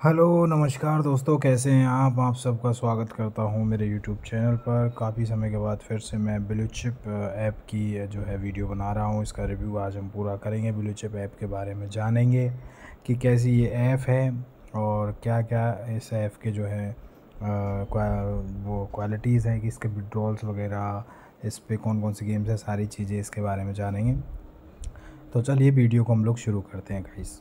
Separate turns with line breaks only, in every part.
Hello, नमस्कार दोस्तों, कैसे हैं आप? आप सबका स्वागत करता हूँ मेरे यूट्यूब चैनल पर। काफ़ी समय के बाद फिर से मैं ब्लू चिप ऐप की जो है वीडियो बना रहा हूँ। इसका रिव्यू आज हम पूरा करेंगे। ब्लू चिप ऐप के बारे में जानेंगे कि कैसी ये ऐप है और क्या क्या इस ऐप के जो है वो क्वालिटीज़ हैं कि इसके विड्रॉल्स वगैरह, इस पर कौन कौन सी गेम्स हैं, सारी चीज़ें इसके बारे में जानेंगे। तो चलिए वीडियो को हम लोग शुरू करते हैं गाइस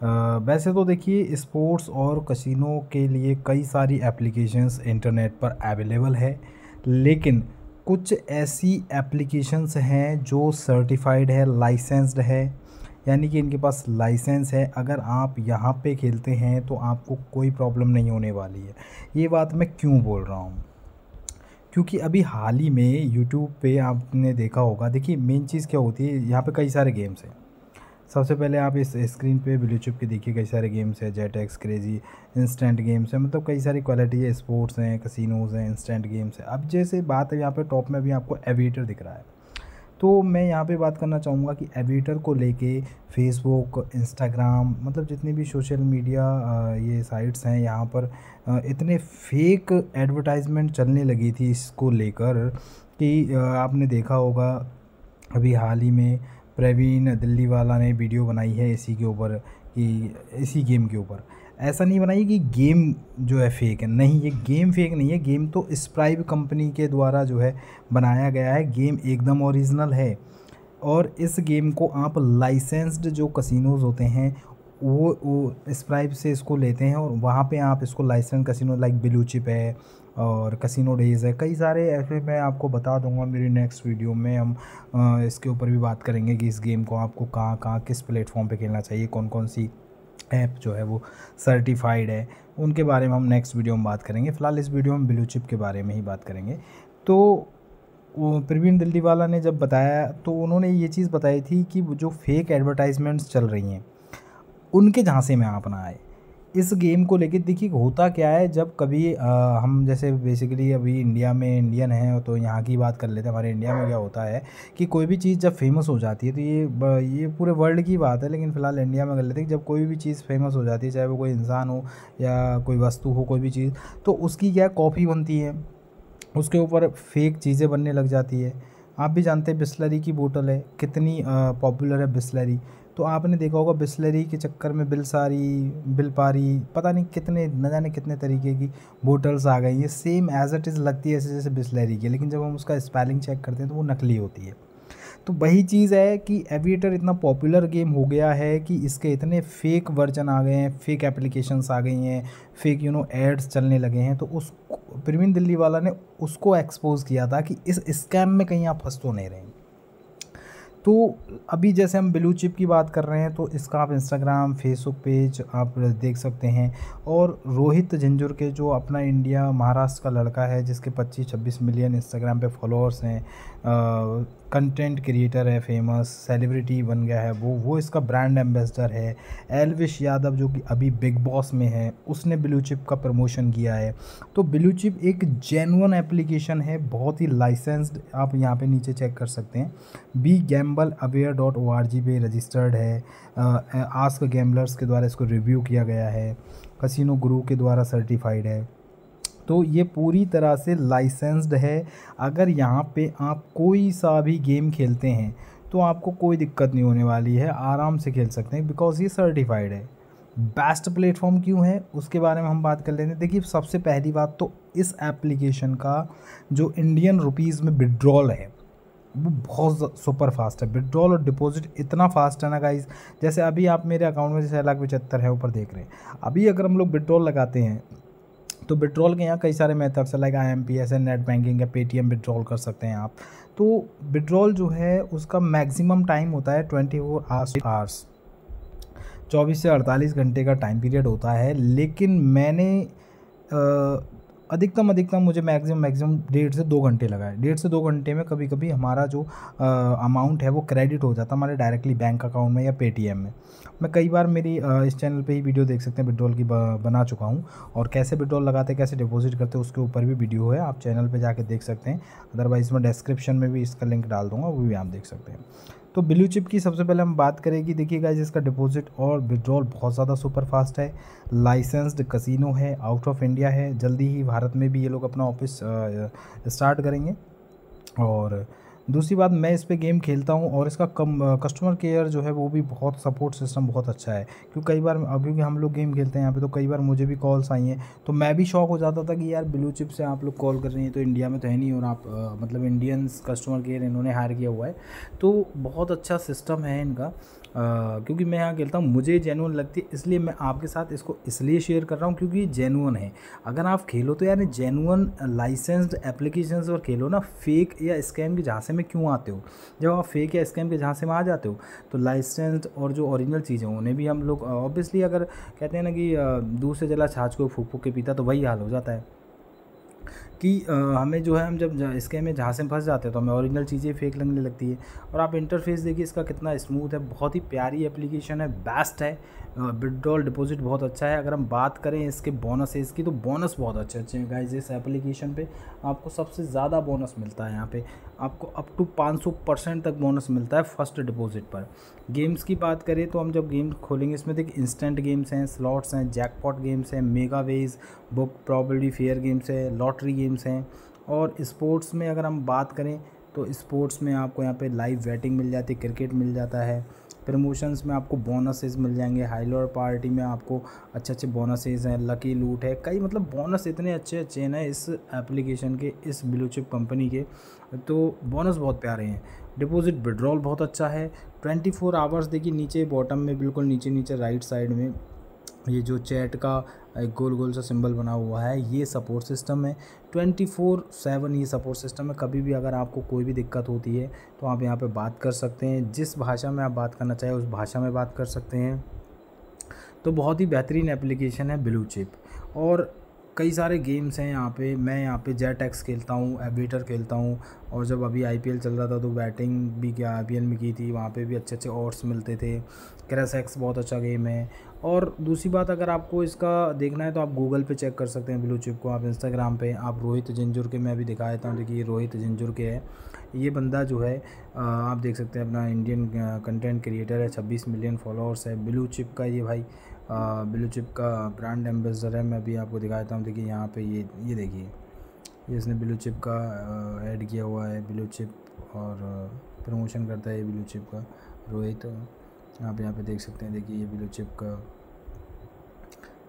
वैसे तो देखिए, स्पोर्ट्स और कसिनो के लिए कई सारी एप्लीकेशंस इंटरनेट पर अवेलेबल है, लेकिन कुछ ऐसी एप्लीकेशंस हैं जो सर्टिफाइड है लाइसेंस्ड है, यानी कि इनके पास लाइसेंस है। अगर आप यहाँ पे खेलते हैं तो आपको कोई प्रॉब्लम नहीं होने वाली है। ये बात मैं क्यों बोल रहा हूँ? क्योंकि अभी हाल ही में यूट्यूब पे आपने देखा होगा, देखिए मेन चीज़ क्या होती है, यहाँ पे कई सारे गेम्स हैं। सबसे पहले आप इस स्क्रीन पे ब्लू चिप के देखिए, कई सारे गेम्स हैं jet X crazy instant games हैं मतलब कई सारी क्वालिटी है स्पोर्ट्स हैं कसिनोज हैं इंस्टेंट गेम्स हैं। अब जैसे बात है, यहाँ पे टॉप में भी आपको एविएटर दिख रहा है। तो मैं यहाँ पे बात करना चाहूँगा कि एविएटर को लेके फेसबुक इंस्टाग्राम मतलब जितनी भी सोशल मीडिया ये साइट्स हैं, यहाँ पर इतने फेक एडवर्टाइजमेंट चलने लगी थी इसको लेकर कि आपने देखा होगा, अभी हाल ही में प्रवीण दिल्ली वाला ने वीडियो बनाई है इसी के ऊपर कि इसी गेम के ऊपर। ऐसा नहीं बनाइए कि गेम जो है फेक है। नहीं, ये गेम फेक नहीं है। गेम तो स्प्राइव कंपनी के द्वारा जो है बनाया गया है। गेम एकदम ओरिजिनल है। और इस गेम को आप लाइसेंस्ड जो कसिनोज होते हैं वो वो स्प्राइव से इसको लेते हैं और वहाँ पे आप इसको licence casino like blue chip है और कसिनो डेज़ है, कई सारे ऐसे मैं आपको बता दूँगा मेरी नेक्स्ट वीडियो में हम इसके ऊपर भी बात करेंगे कि इस गेम को आपको कहाँ कहाँ, किस प्लेटफॉर्म पे खेलना चाहिए कौन कौन सी ऐप जो है वो सर्टिफाइड है, उनके बारे में हम नेक्स्ट वीडियो में बात करेंगे। फ़िलहाल इस वीडियो में ब्लू चिप के बारे में ही बात करेंगे। तो प्रवीण दिल्ली वाला ने जब बताया तो उन्होंने ये चीज़ बताई थी कि जो फेक एडवर्टाइजमेंट्स चल रही हैं उनके झांसे में आप ना आए। इस गेम को लेके देखिए होता क्या है जब कभी आ, हम जैसे बेसिकली अभी इंडिया में इंडियन हैं तो यहाँ की बात कर लेते हैं। हमारे इंडिया में क्या होता है कि कोई भी चीज़ जब फ़ेमस हो जाती है तो ये ये पूरे वर्ल्ड की बात है। लेकिन फ़िलहाल इंडिया में कर लेते हैं जब कोई भी चीज़ फ़ेमस हो जाती है चाहे वो कोई इंसान हो या कोई वस्तु हो कोई भी चीज़ तो उसकी क्या कॉपी बनती है। उसके ऊपर फेक चीज़ें बनने लग जाती है। आप भी जानते हैं बिस्लरी की बोतल है कितनी पॉपुलर है बिस्लरी। तो आपने देखा होगा बिस्लरी के चक्कर में बिलसारी बिलपारी पता नहीं कितने, न जाने कितने तरीके की बोटल्स आ गई ये सेम एज इट इज़ लगती है, ऐसे जैसे बिस्लरी की। लेकिन जब हम उसका स्पेलिंग चेक करते हैं तो वो नकली होती है। तो वही चीज़ है कि एविएटर इतना पॉपुलर गेम हो गया है कि इसके इतने फेक वर्जन आ गए हैं फेक एप्लीकेशंस आ गई हैं फेक यू नो एड्स चलने लगे हैं। तो उस प्रवीण दिल्ली वाला ने उसको एक्सपोज किया था कि इस स्कैम में कहीं आप फंस तो नहीं रहेंगे तो अभी जैसे हम ब्लू चिप की बात कर रहे हैं तो इसका आप इंस्टाग्राम फेसबुक पेज आप देख सकते हैं। और रोहित झंझुर के जो अपना इंडिया महाराष्ट्र का लड़का है, जिसके 25-26 मिलियन इंस्टाग्राम पे फॉलोअर्स हैं कंटेंट क्रिएटर है फ़ेमस सेलिब्रिटी बन गया है, वो वो इसका ब्रांड एम्बेसडर है। एलविश यादव जो कि अभी बिग बॉस में है, उसने ब्लू चिप का प्रमोशन किया है। तो ब्लू चिप एक जेनुअन एप्लीकेशन है, बहुत ही लाइसेंस्ड आप यहाँ पे नीचे चेक कर सकते हैं। Be gamble aware dot O R G पे रजिस्टर्ड है आस्क गैम्बलर्स के द्वारा इसको रिव्यू किया गया है। कसिनो गुरु के द्वारा सर्टिफाइड है। तो ये पूरी तरह से लाइसेंस्ड है। अगर यहाँ पे आप कोई सा भी गेम खेलते हैं तो आपको कोई दिक्कत नहीं होने वाली है। आराम से खेल सकते हैं बिकॉज़ ये सर्टिफाइड है। बेस्ट प्लेटफॉर्म क्यों है? उसके बारे में हम बात कर लेते हैं। देखिए, सबसे पहली बात तो इस एप्लीकेशन का जो इंडियन रुपीज़ में विड्रॉल है, वो बहुत सुपर फास्ट है। विड्रॉल और डिपॉजिट इतना फास्ट है ना गाइज़ जैसे अभी आप मेरे अकाउंट में छः लाख पचहत्तर है, ऊपर देख रहे हैं। अभी अगर हम लोग विड्रॉल लगाते हैं तो विड्रॉल के यहाँ कई सारे मेथड्स है like I M P S है नेट बैंकिंग या पेटीएम विड्रॉल कर सकते हैं आप। तो विड्रॉल जो है, उसका मैक्सिमम टाइम होता है ट्वेंटी फोर आवर्स चौबीस से अड़तालीस घंटे का टाइम पीरियड होता है, लेकिन मैंने अधिकतम अधिकतम मुझे मैक्सिमम मैक्सिमम डेढ़ से दो घंटे लगा है। डेढ़ से दो घंटे में कभी कभी हमारा जो अमाउंट है वो क्रेडिट हो जाता है हमारे डायरेक्टली बैंक अकाउंट में या पेटीएम में। मैं कई बार मेरी आ, इस चैनल पे ही वीडियो देख सकते हैं विड्रॉल की बना चुका हूँ। और कैसे विड्रॉल लगाते कैसे डिपॉजिट करते उसके ऊपर भी वीडियो है। आप चैनल पर जाके देख सकते हैं। अदरवाइज़ मैं डिस्क्रिप्शन में भी इसका लिंक डाल दूँगा वो भी आप देख सकते हैं। तो ब्लू चिप की सबसे पहले हम बात करें कि देखिए गाइज़ इसका डिपॉजिट और विड्रॉल बहुत ज़्यादा सुपर फास्ट है। लाइसेंस्ड कसिनो है आउट ऑफ़ इंडिया है, जल्दी ही भारत में भी ये लोग अपना ऑफ़िस स्टार्ट करेंगे। और दूसरी बात, मैं इस पर गेम खेलता हूँ और इसका कम कस्टमर केयर जो है वो भी बहुत सपोर्ट सिस्टम बहुत अच्छा है। क्योंकि कई बार अभी भी हम लोग गेम खेलते हैं यहाँ पे तो कई बार मुझे भी कॉल्स आई हैं तो मैं भी शौक हो जाता था कि यार ब्लू चिप से आप लोग कॉल कर रहे हैं तो इंडिया में तो है नहीं और आप मतलब इंडियंस कस्टमर केयर इन्होंने हायर किया हुआ है। तो बहुत अच्छा सिस्टम है इनका। क्योंकि मैं यहाँ खेलता हूँ, मुझे जेनुअन लगती है, इसलिए मैं आपके साथ इसको इसलिए शेयर कर रहा हूँ क्योंकि ये जेनुअन है। अगर आप खेलो तो यार जेनुअन लाइसेंस्ड एप्लीकेशन और खेलो ना फेक या स्कैम के झांसे में क्यों आते हो? जब आप फेक या स्कैम के झांसे में आ जाते हो तो लाइसेंस्ड और जो ओरिजिनल चीज़ें उन्हें भी हम लोग ऑब्वियसली अगर कहते हैं ना कि से जला छाछ को फूक फूक के पीता तो वही हाल हो जाता है। कि हमें जो है हम जब इसके में जहाँ से फंस जाते हैं तो हमें ओरिजिनल चीज़ें फेक लगने लगती है। और आप इंटरफेस देखिए, इसका कितना स्मूथ है, बहुत ही प्यारी एप्लीकेशन है, बेस्ट है। विड्रॉल डिपॉजिट बहुत अच्छा है। अगर हम बात करें इसके बोनस है इसकी तो बोनस बहुत अच्छे अच्छे हैं गाइज़ इस एप्लीकेशन पे। आपको सबसे ज़्यादा बोनस मिलता है यहाँ पे। आपको अप टू 500 परसेंट तक बोनस मिलता है फ़र्स्ट डिपॉजिट पर। गेम्स की बात करें तो हम जब गेम खोलेंगे, इसमें देखिए इंस्टेंट गेम्स हैं, स्लॉट्स हैं, जैकपॉट गेम्स हैं, mega ways, book provably fair games है, लॉटरी गेम्स हैं और स्पोर्ट्स में अगर हम बात करें तो स्पोर्ट्स में आपको यहाँ पे लाइव वेटिंग मिल जाती है, क्रिकेट मिल जाता है, प्रमोशंस में आपको बोनसेस मिल जाएँगे हाईलोर पार्टी में आपको अच्छे अच्छे बोनसेस हैं, लकी लूट है, कई मतलब बोनस इतने अच्छे अच्छे हैं ना इस एप्लीकेशन के, इस ब्लू चिप कंपनी के तो बोनस बहुत प्यारे हैं। डिपॉजिट विड्रॉल बहुत अच्छा है, ट्वेंटी फोर आवर्स देखिए नीचे बॉटम में बिल्कुल नीचे नीचे राइट साइड में ये जो चैट का एक गोल गोल सा सिंबल बना हुआ है, ये सपोर्ट सिस्टम है। ट्वेंटी फोर सेवन ये सपोर्ट सिस्टम है। कभी भी अगर आपको कोई भी दिक्कत होती है तो आप यहाँ पे बात कर सकते हैं। जिस भाषा में आप बात करना चाहें, उस भाषा में बात कर सकते हैं। तो बहुत ही बेहतरीन एप्लीकेशन है ब्लू चिप और कई सारे गेम्स हैं यहाँ पे। मैं यहाँ पे जेट एक्स खेलता हूँ एविटर खेलता हूँ और जब अभी आईपीएल चल रहा था तो बैटिंग भी क्या आईपीएल में की थी। वहाँ पे भी अच्छे अच्छे ऑर्ड्स मिलते थे। क्रैस एक्स बहुत अच्छा गेम है। और दूसरी बात, अगर आपको इसका देखना है तो आप गूगल पे चेक कर सकते हैं ब्लू चिप को, आप इंस्टाग्राम पे। आप रोहित जिंजुर के, मैं भी दिखा देता हूँ, देखिए रोहित जिंजुर के है। ये बंदा जो है आप देख सकते हैं अपना इंडियन कंटेंट क्रिएटर है, छब्बीस मिलियन फॉलोअर्स है। ब्लू चिप का ये भाई ब्लू चिप का ब्रांड एम्बेसडर है, मैं अभी आपको दिखा देता हूँ। देखिए, यहाँ पे ये ये देखिए। ये इसने ब्लू चिप का ऐड किया हुआ है ब्लू चिप और प्रमोशन करता है ये ब्लू चिप का, रोहित। तो आप यहाँ पे देख सकते हैं, देखिए, ये ब्लू चिप का,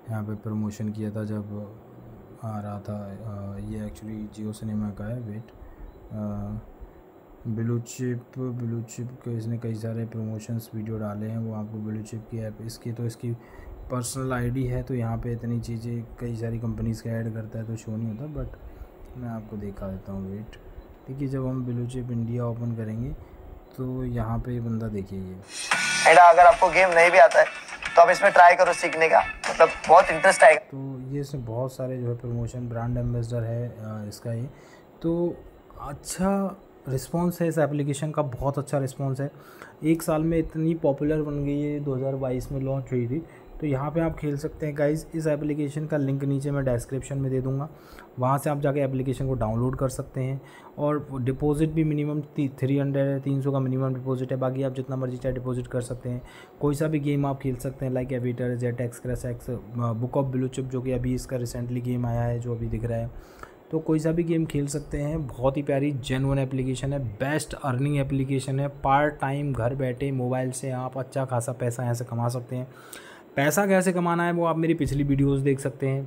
यहाँ पे प्रमोशन किया था जब आ रहा था। ये एक्चुअली जियो सिनेमा का है wait blue chip blue chip के इसने कई सारे प्रमोशंस वीडियो डाले हैं, वो आपको ब्लू चिप की ऐप इसकी तो इसकी पर्सनल आईडी है तो यहाँ पे इतनी चीज़ें कई सारी कंपनीज़ का ऐड करता है तो शो नहीं होता बट मैं आपको दिखा देता हूँ वेट देखिए जब हम ब्लू चिप इंडिया ओपन करेंगे तो यहाँ पे बंदा देखिए ये।
अगर आपको गेम नहीं भी आता है तो आप इसमें ट्राई करो सीखने का। मतलब बहुत इंटरेस्ट आएगा।
तो ये इसमें बहुत सारे जो है प्रमोशन ब्रांड एम्बेसडर है इसका ये। तो अच्छा रिस्पॉन्स है इस एप्लीकेशन का बहुत अच्छा रिस्पॉन्स है। एक साल में इतनी पॉपुलर बन गई है 2022 में लॉन्च हुई थी। तो यहाँ पे आप खेल सकते हैं गाइज़ इस एप्लीकेशन का लिंक नीचे मैं डिस्क्रिप्शन में दे दूँगा। वहाँ से आप जाके एप्लीकेशन को डाउनलोड कर सकते हैं और डिपॉजिट भी मिनिमम थ्री हंड्रेड है, तीन सौ का मिनिमम डिपॉजिट है। बाकी आप जितना मर्ज़ी चाहे डिपॉजिट कर सकते हैं। कोई सा भी गेम आप खेल सकते हैं like aviator jet X crash X book of blue chip जो कि अभी इसका रिसेंटली गेम आया है, जो अभी दिख रहा है। तो कोई सा भी गेम खेल सकते हैं। बहुत ही प्यारी जेनवन एप्लीकेशन है। बेस्ट अर्निंग एप्लीकेशन है। पार्ट टाइम घर बैठे मोबाइल से आप अच्छा खासा पैसा यहाँ से कमा सकते हैं। पैसा कैसे कमाना है वो आप मेरी पिछली वीडियोस देख सकते हैं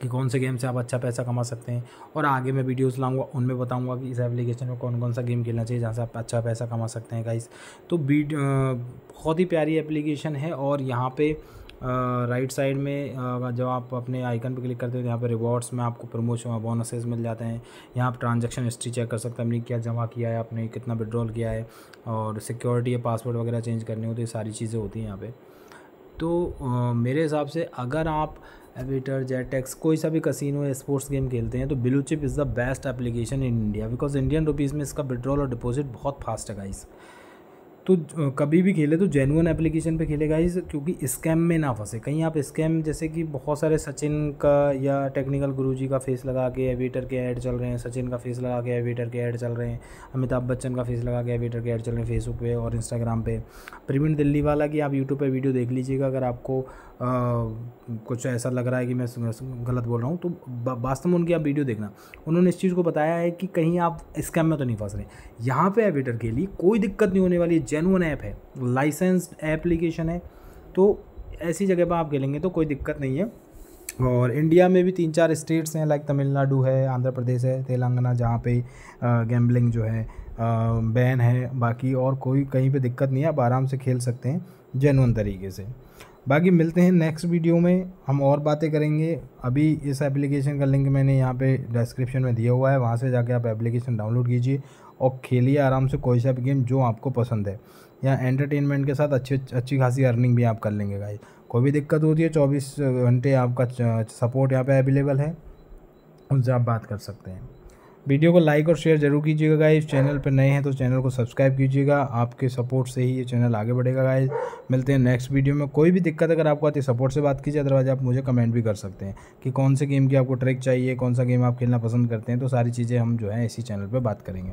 कि कौन से गेम से आप अच्छा पैसा कमा सकते हैं। और आगे मैं वीडियोस लाऊँगा, उनमें बताऊँगा कि इस एप्लीकेशन में कौन कौन सा गेम खेलना चाहिए जहाँ से आप अच्छा पैसा कमा सकते हैं गाइस तो बी बहुत ही प्यारी एप्लीकेशन है और यहाँ पे राइट साइड में जब आप अपने आइकन पर क्लिक करते हो तो यहाँ पर रिवॉर्ड्स में आपको प्रमोशन और बोनसेस मिल जाते हैं। यहाँ आप ट्रांजेक्शन हिस्ट्री चेक कर सकते हैं अपनी क्या जमा किया है, आपने कितना विड्रॉल किया है और सिक्योरिटी या पासवर्ड वगैरह चेंज करने हो तो ये सारी चीज़ें होती हैं यहाँ पर तो आ, मेरे हिसाब से अगर आप एविटर जेटेक्स कोई सा भी कसिनो या स्पोर्ट्स गेम खेलते हैं तो blue chip is the best application in India because Indian rupees में इसका विड्रॉल और डिपॉजिट बहुत फास्ट है गाइस तो कभी भी खेले तो जेनुअन एप्लीकेशन पे खेले गाइस क्योंकि स्कैम में ना फंसे। कहीं आप स्कैम जैसे कि बहुत सारे सचिन का या टेक्निकल गुरुजी का फेस लगा के एविटर के ऐड चल रहे हैं सचिन का फेस लगा के एविटर के ऐड चल रहे हैं अमिताभ बच्चन का फेस लगा के एविटर के ऐड चल रहे हैं फेसबुक पे और इंस्टाग्राम पे। प्रवीण दिल्ली वाला की आप यूट्यूब पर वीडियो देख लीजिएगा अगर आपको आ, कुछ ऐसा लग रहा है कि मैं गलत बोल रहा हूँ तो वास्तव में उनकी आप वीडियो देखना। उन्होंने इस चीज़ को बताया है कि कहीं आप स्कैम में तो नहीं फंस रहे। यहाँ पर एविटर के लिए कोई दिक्कत नहीं होने वाली जेनुअन ऐप है लाइसेंस्ड एप्लीकेशन है तो ऐसी जगह पर आप खेलेंगे तो कोई दिक्कत नहीं है। और इंडिया में भी तीन चार स्टेट्स हैं लाइक तमिलनाडु है आंध्र प्रदेश है तेलंगाना जहाँ पे गैम्बलिंग जो है बैन है, बाकी और कोई कहीं पे दिक्कत नहीं है, आप आराम से खेल सकते हैं जेनुअन तरीके से। बाकी मिलते हैं नेक्स्ट वीडियो में, हम और बातें करेंगे। अभी इस एप्लीकेशन का लिंक मैंने यहाँ पे डिस्क्रिप्शन में दिया हुआ है, वहाँ से जाके आप एप्लीकेशन डाउनलोड कीजिए। और खेलिए आराम से कोई सा भी गेम जो आपको पसंद है। या एंटरटेनमेंट के साथ अच्छी अच्छी खासी अर्निंग भी आप कर लेंगे गाइस कोई भी दिक्कत होती है, चौबीस घंटे आपका सपोर्ट यहाँ पे अवेलेबल है। उनसे आप बात कर सकते हैं। वीडियो को लाइक और शेयर ज़रूर कीजिएगा गाइस चैनल पर नए हैं तो चैनल को सब्सक्राइब कीजिएगा। आपके सपोर्ट से ही ये चैनल आगे बढ़ेगा गाइस मिलते हैं नेक्स्ट वीडियो में। कोई भी दिक्कत अगर आपको आती है सपोर्ट से बात कीजिए। अदरवाइज़ आप मुझे कमेंट भी कर सकते हैं कि कौन से गेम की आपको ट्रैक चाहिए, कौन सा गेम आप खेलना पसंद करते हैं। तो सारी चीज़ें हम जो है इसी चैनल पर बात करेंगे।